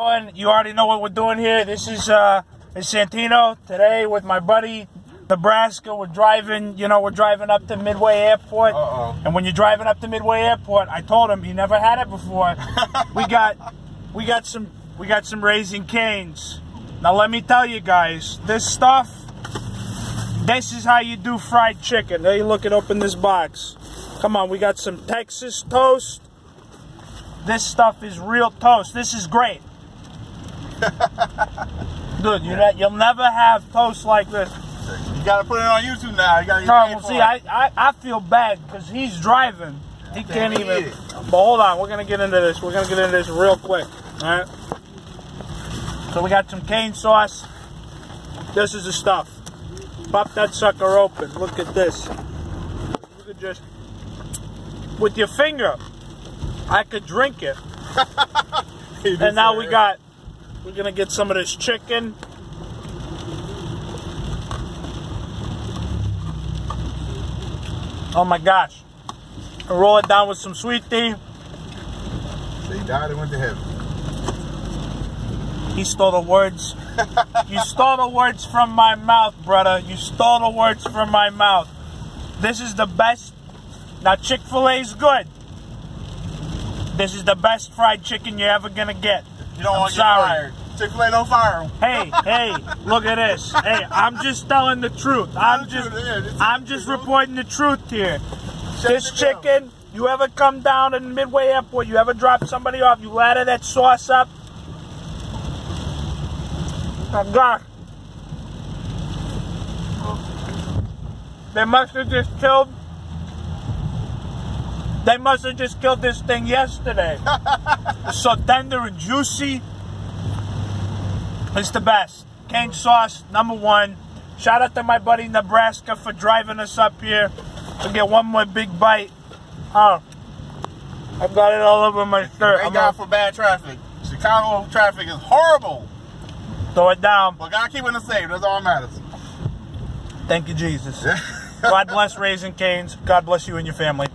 You already know what we're doing here. This is uh Santino today with my buddy Nebraska. We're driving, you know, we're driving up to Midway Airport. Uh-oh. And when you're driving up to Midway Airport, I told him he never had it before. we got we got some we got some Raising Cane's. Now let me tell you guys, this stuff this is how you do fried chicken. There you look it up in this box. Come on, we got some Texas toast. This stuff is real toast. This is great. Dude, you ne- you'll never have toast like this. You gotta put it on YouTube now. You gotta paid well, see. I, I, I feel bad because he's driving. He can't Can't even. it. But hold on, we're gonna get into this. We're gonna get into this real quick. All right. So we got some cane sauce. This is the stuff. Pop that sucker open. Look at this. You could just with your finger. I could drink it. And now we got. We're gonna get some of this chicken. Oh my gosh. Roll it down with some sweet tea. He died and went to heaven. He stole the words. you stole the words from my mouth, brother. You stole the words from my mouth. This is the best. Now, Chick fil A is good. This is the best fried chicken you're ever gonna get. You don't I'm want to get sorry. fired. Chick-fil-A don't fire him. Hey, hey, look at this. Hey, I'm just telling the truth. I'm just truth, yeah, this is I'm just reporting the truth here. This chicken, you ever come down in Midway Airport, you ever drop somebody off, you ladder that sauce up. Oh God. They must have just killed they must have just killed this thing yesterday. so tender and juicy. It's the best. Cane sauce, number one. Shout out to my buddy Nebraska for driving us up here to get one more big bite. Oh, I've got it all over my shirt. Thank I'm God for bad traffic. Chicago traffic is horrible. throw it down. But God keeping us safe. That's all that matters. Thank you, Jesus. God bless Raising Cane's. God bless you and your family.